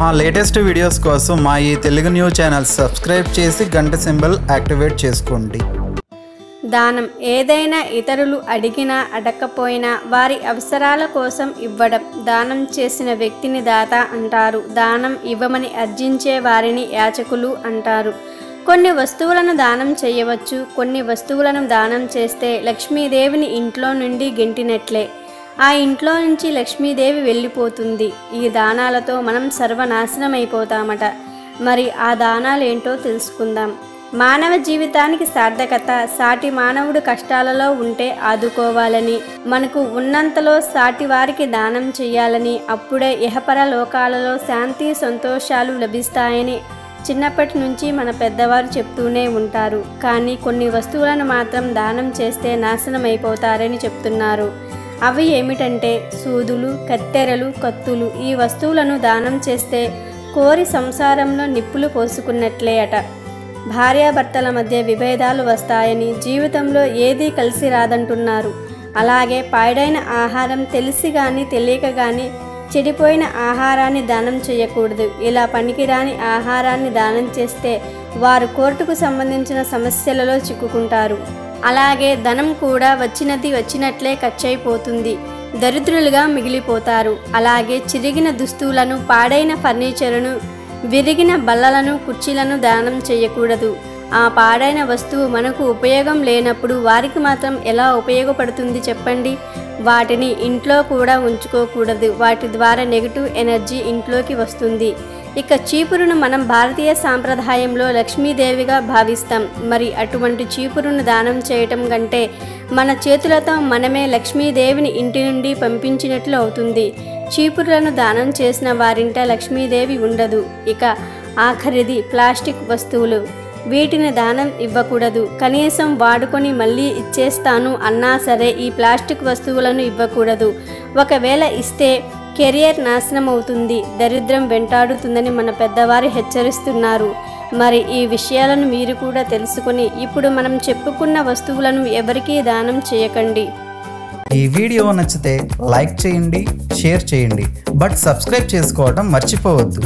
మా latest videos కోసం మా ఈ తెలుగు న్యూస్ ఛానల్ సబ్స్క్రైబ్ చేసి గంట సింబల్ యాక్టివేట్ చేసుకోండి. దానం ఏదైనా ఇతరులు అడిగినా అడగకపోయినా వారి అవసరాల కోసం ఇవ్వడం. దానం చేసిన వ్యక్తిని దాత అంటారు. దానం ఇవ్వమని అర్జించే వారిని యాచకులు అంటారు. కొన్ని వస్తువులను దానం చేయవచ్చు. కొన్ని వస్తువులను దానం చేస్తే లక్ష్మీదేవిని ఇంట్లో నుండి గెంటినట్లే. ఆ ఇంట్లో నుంచి లక్ష్మీదేవి వెళ్ళిపోతుంది. ఈ దానాలతో మనం సర్వనాశనం అయిపోతామట మరి ఆ దానాలేంటో తెలుసుకుందాం. మానవ జీవితానికి సార్థకత సాటి మానవుడు కష్టాలలో ఉంటే ఆదుకోవాలని మనకు ఉన్నంతలో సాటి వారికి దానం చేయాలని అప్పుడే ఇహపర లోకాలలో శాంతి సంతోషాలు లభిస్తాయని చిన్నప్పటి నుంచి మన పెద్దవారు చెప్తూనే ఉంటారు. కానీ కొన్ని వస్తువులను మాత్రం దానం చేస్తే నాశనం అయిపోతారని చెప్తున్నారు. అవి ఏమిటంటే సూదులు కత్తెరలు కత్తులు. ఈ వస్తువులను దానం చేస్తే కోరి సంసారంలో నిప్పులు పోసుకున్నట్లే అట భార్యాభర్తల మధ్య విభేదాలు వస్తాయని జీవితంలో ఏదీ కలిసి రాదంటున్నారు. అలాగే పాడైన ఆహారం తెలిసి కానీ తెలియక కానీ చెడిపోయిన ఆహారాన్ని దానం చేయకూడదు. ఇలా పనికిరాని ఆహారాన్ని దానం చేస్తే వారు కోర్టుకు సంబంధించిన సమస్యలలో చిక్కుకుంటారు. అలాగే ధనం కూడా వచ్చినది వచ్చినట్లే ఖర్చయిపోతుంది. దరిద్రులుగా మిగిలిపోతారు. అలాగే చిరిగిన దుస్తువులను పాడైన ఫర్నిచరును విరిగిన బల్లలను కుర్చీలను దానం చేయకూడదు. ఆ పాడైన వస్తువు మనకు ఉపయోగం లేనప్పుడు వారికి మాత్రం ఎలా ఉపయోగపడుతుంది చెప్పండి? వాటిని ఇంట్లో కూడా ఉంచుకోకూడదు. వాటి ద్వారా నెగిటివ్ ఎనర్జీ ఇంట్లోకి వస్తుంది. ఇక చీపురును మనం భారతీయ సాంప్రదాయంలో లక్ష్మీదేవిగా భావిస్తాం. మరి అటువంటి చీపురును దానం చేయటం కంటే మన చేతులతో మనమే లక్ష్మీదేవిని ఇంటి నుండి పంపించినట్లు అవుతుంది. చీపురులను దానం చేసిన వారింట లక్ష్మీదేవి ఉండదు. ఇక ఆఖరిది ప్లాస్టిక్ వస్తువులు. వీటిని దానం ఇవ్వకూడదు. కనీసం వాడుకొని మళ్ళీ ఇచ్చేస్తాను అన్నా సరే ఈ ప్లాస్టిక్ వస్తువులను ఇవ్వకూడదు. ఒకవేళ ఇస్తే కెరియర్ నాశనం అవుతుంది దరిద్రం వెంటాడుతుందని మన పెద్దవారు హెచ్చరిస్తున్నారు. మరి ఈ విషయాలను మీరు కూడా తెలుసుకుని ఇప్పుడు మనం చెప్పుకున్న వస్తువులను ఎవరికీ దానం చేయకండి. ఈ వీడియో నచ్చితే లైక్ చేయండి షేర్ చేయండి. బట్ సబ్స్క్రైబ్ చేసుకోవడం మర్చిపోవద్దు.